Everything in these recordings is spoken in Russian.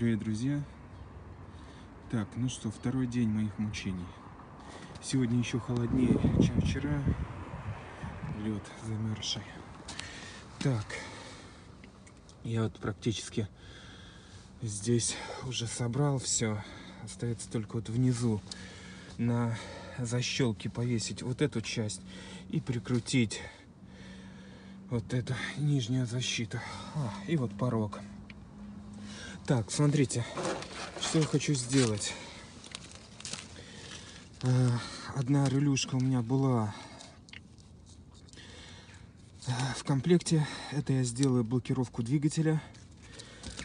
Привет, друзья! Так, ну что, второй день моих мучений. Сегодня еще холоднее, чем вчера. Лед замерзший. Так, я вот практически здесь уже собрал все. Остается только вот внизу на защелке повесить вот эту часть и прикрутить вот эту нижнюю защиту. А, и вот порог. Так, смотрите, что я хочу сделать. Э, одна релюшка у меня была э, в комплекте. Это я сделаю блокировку двигателя.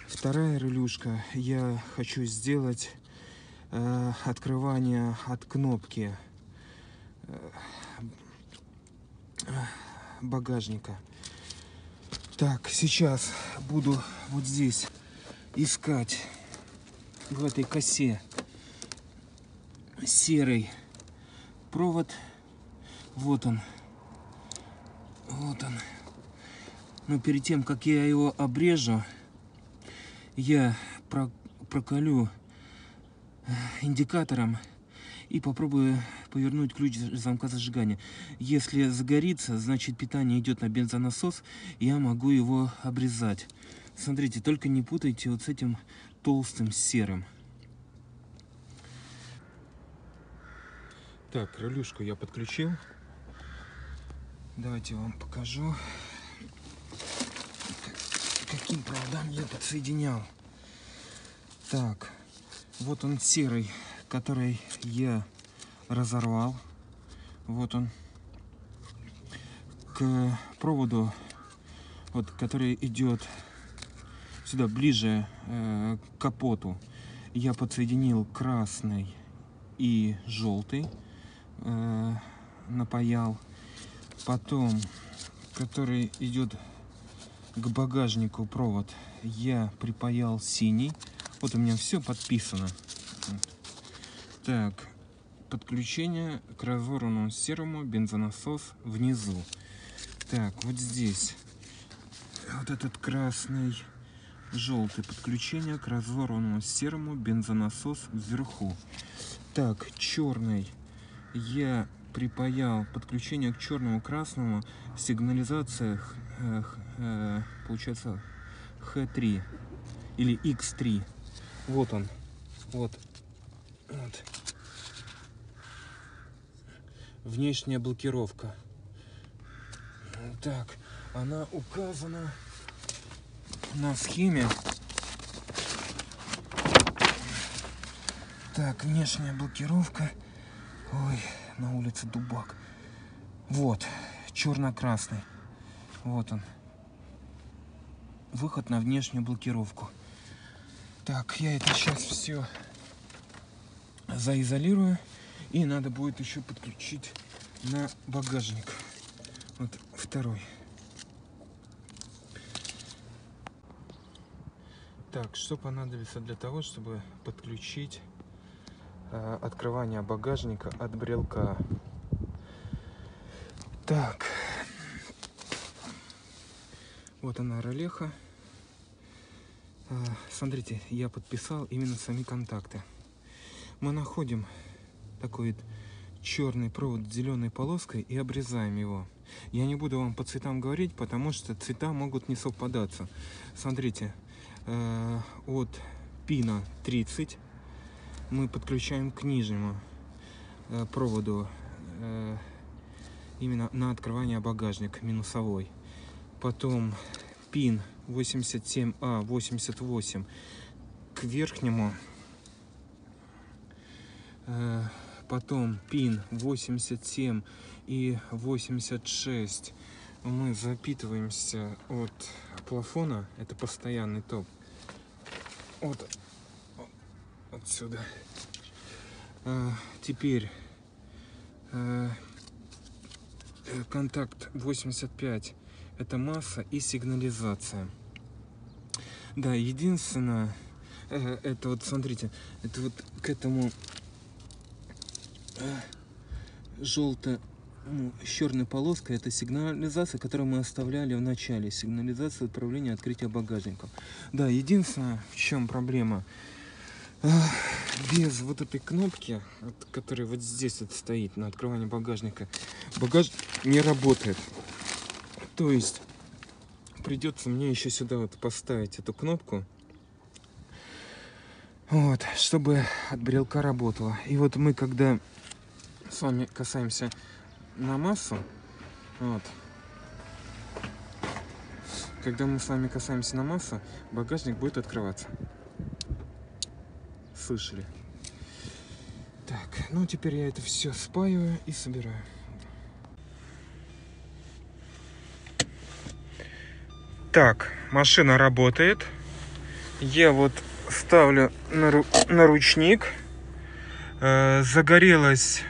Вторая релюшка я хочу сделать э, открывание от кнопки багажника. Так, сейчас буду вот здесь искать в этой косе серый провод. Вот он. Вот он. Но перед тем, как я его обрежу, я проколю э, индикатором и попробую повернуть ключ замка зажигания. Если загорится, значит питание идет на бензонасос, я могу его обрезать. Смотрите, только не путайте вот с этим толстым серым. Так, релюшку я подключил. Давайте вам покажу, каким проводам я подсоединял. Так, вот он серый, который я разорвал. Вот он. К проводу, вот, который идет сюда ближе э, к капоту. Я подсоединил красный и желтый э, напаял. Потом который идет к багажнику провод я припаял синий. Вот у меня все подписано. Так подключение к разорванному серому бензонасос внизу. Так вот здесь. Вот этот красный желтый подключение к разорванному серому бензонасос вверху. Так черный. Я припаял подключение к черному красному. Сигнализация э, э, получается Х3 или X3 вот он. Вот. Вот. Внешняя блокировка. Так она указана на схеме. Так, внешняя блокировка. Ой, на улице дубак. Вот, черно-красный. Вот он. Выход на внешнюю блокировку. Так, я это сейчас все заизолирую. И надо будет еще подключить на багажник. Вот второй. Так, что понадобится для того, чтобы подключить э, открывание багажника от брелка? Так, вот она ролеха. Э, смотрите, я подписал именно сами контакты. Мы находим такой черный провод с зеленой полоской и обрезаем его. Я не буду вам по цветам говорить, потому что цвета могут не совпадаться. Смотрите, от пина 30 мы подключаем к нижнему э, проводу э, именно на открывание багажник минусовой. Потом пин 87а 88 к верхнему. Потом пин 87 и 86 мы запитываемся от плафона это постоянный топ вот отсюда. А, теперь а, контакт 85 это масса и сигнализация. Да, единственное, э, это вот, смотрите, это вот к этому э, желто с черной полоской. Это сигнализация, которую мы оставляли в начале. Сигнализация отправления открытия багажника. Да, единственное, в чем проблема. Без вот этой кнопки, которая вот здесь вот стоит на открывании багажника, багаж не работает. То есть придется мне еще сюда вот поставить эту кнопку. Вот, чтобы от брелка работала. И вот мы когда с вами касаемся на массу, вот, когда мы с вами касаемся на массу, багажник будет открываться. Слышали? Так, ну теперь я это все спаиваю и собираю. Так, машина работает. Я вот ставлю на, ру на ручник. Э, загорелась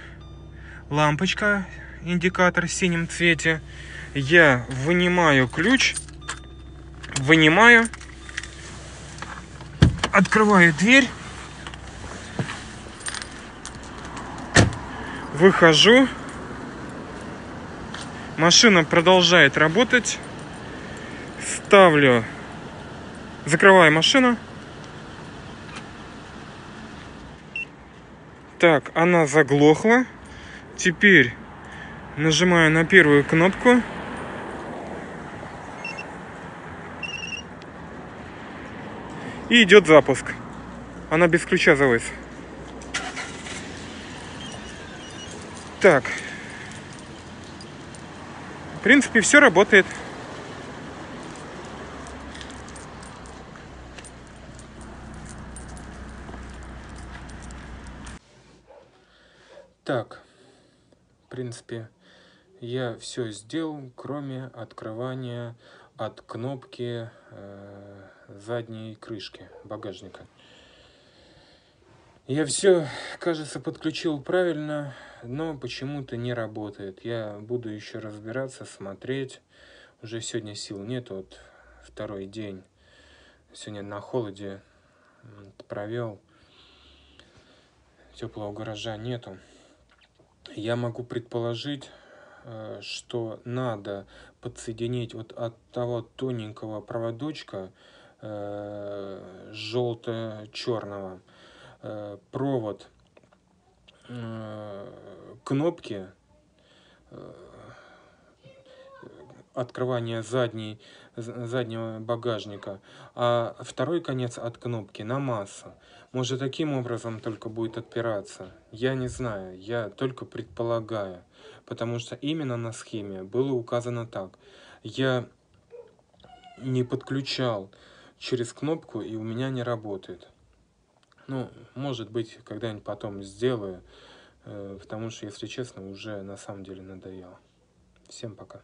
лампочка, индикатор в синем цвете. Я вынимаю ключ, вынимаю, открываю дверь, выхожу. Машина продолжает работать. Ставлю, закрываю машину. Так, она заглохла. Теперь нажимаю на первую кнопку. И идет запуск. Она без ключа заводится. Так. В принципе, все работает. Так, в принципе, я все сделал, кроме открывания от кнопки э, задней крышки багажника. Я все, кажется, подключил правильно, но почему-то не работает. Я буду еще разбираться, смотреть. Уже сегодня сил нет, вот второй день. Сегодня на холоде провел. Теплого гаража нету. Я могу предположить, что надо подсоединить вот от того тоненького проводочка э, желто-черного э, провод кнопки открывания задней, заднего багажника, а второй конец от кнопки на массу. Может, таким образом только будет отпираться? Я не знаю, я только предполагаю, потому что именно на схеме было указано так. Я не подключал через кнопку, и у меня не работает. Ну, может быть, когда-нибудь потом сделаю, э, потому что, если честно, уже на самом деле надоело. Всем пока.